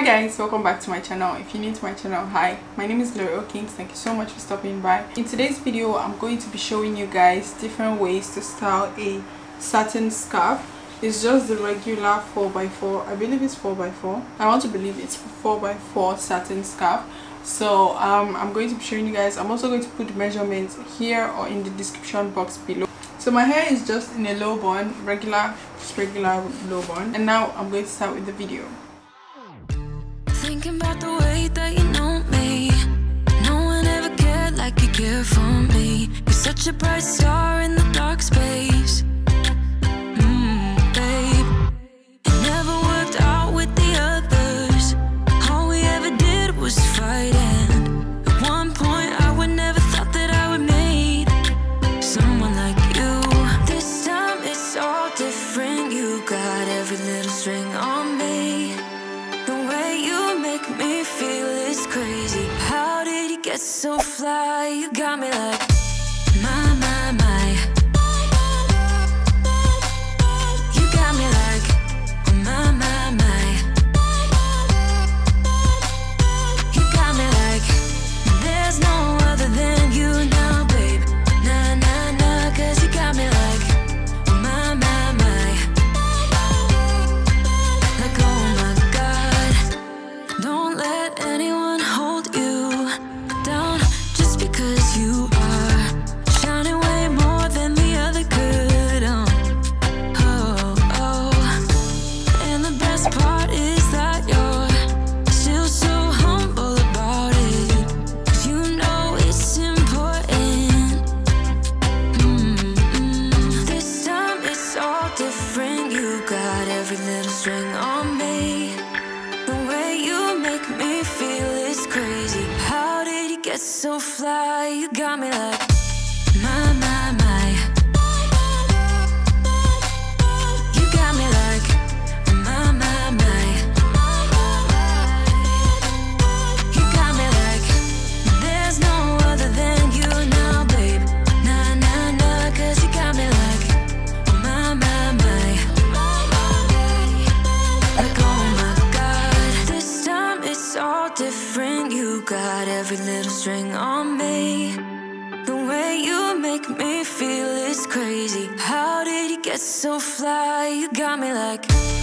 hi guys welcome back to my channel. If you're new to my channel hi. My name is Glory Okings. Thank you so much for stopping by. In today's video i'm going to be showing you guys different ways to style a satin scarf. It's just the regular 4x4 i believe it's 4x4 i want to believe it's 4x4 satin scarf. So um, i'm going to be showing you guys. I'm also going to put measurements here or in the description box below. So my hair is just in a low bun regular regular low bun. And now i'm going to start with the video Thinking about the way that you know me. No one ever cared like you care for me. You're such a bright star in the dark space so fly, you got me like so fly, you got me like every little string on me The way you make me feel is crazy How did you get so fly? You got me like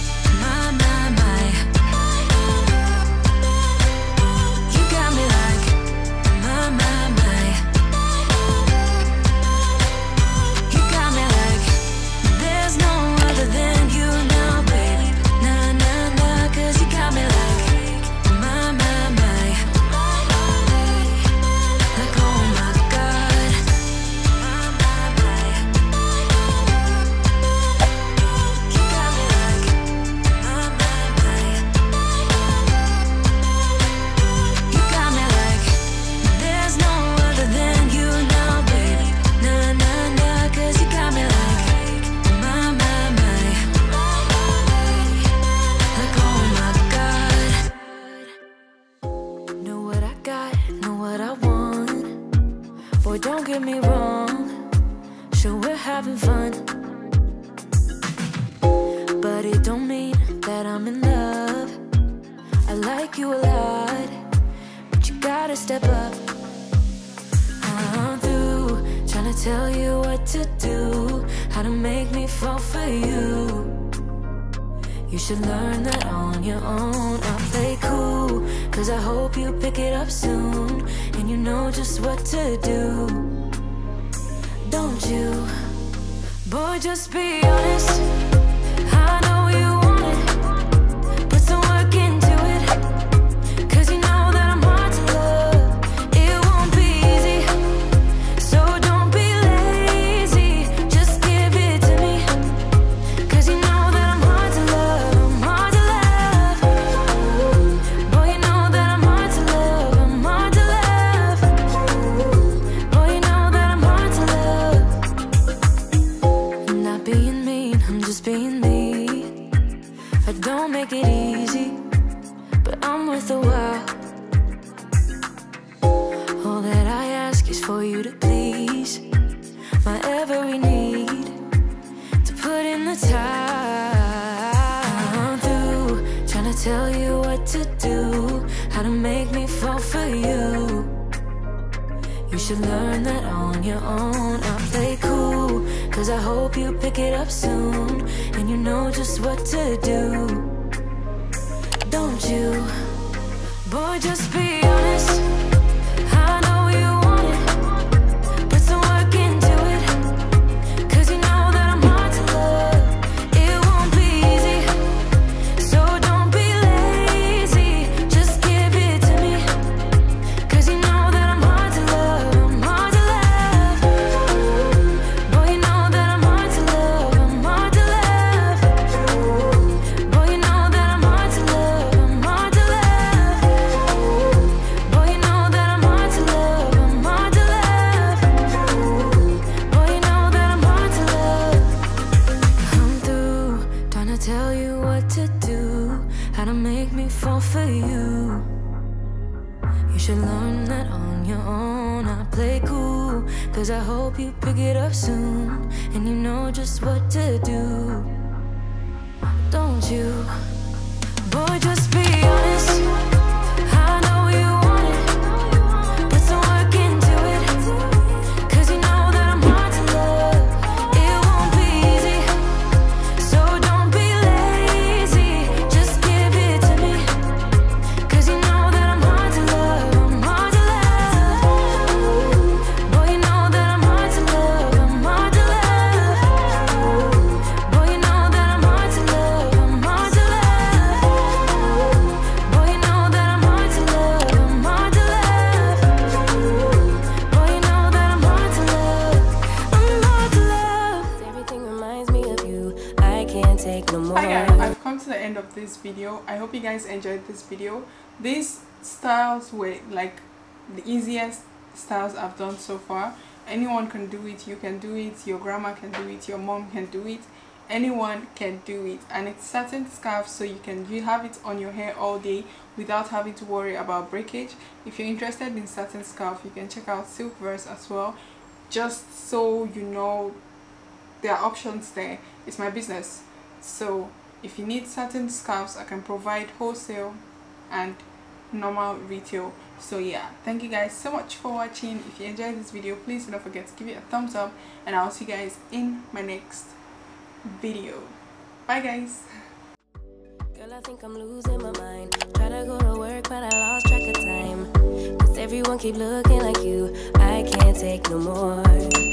tell you what to do How to make me fall for you you should learn that on your own I play cool Cause I hope you pick it up soon And you know just what to do don't you? Boy, just be honest. Make it easy, but I'm worth a while. All that I ask is for you to please my every need to put in the time. I'm through trying to tell you what to do, how to make me fall for you. You should learn that on your own. I play cool, cause I hope you pick it up soon. And you know just what to do. Don't you? Boy, just be honest. Hope you pick it up soon. And you know just what to do. Of this video. I hope you guys enjoyed this video. These styles were like the easiest styles i've done so far. Anyone can do it you can do it your grandma can do it your mom can do it. Anyone can do it. And it's satin scarf so you can you have it on your hair all day without having to worry about breakage. If you're interested in satin scarf you can check out silkverse as well just so you know there are options there. It's my business so if you need certain scarves i can provide wholesale and normal retail so yeah thank you guys so much for watching if you enjoyed this video please don't forget to give it a thumbs up and i'll see you guys in my next video bye guys Girl, I think I'm losing my mind. Try to go to work, but I lost track of time. Cause everyone keep looking like you. I can't take no more.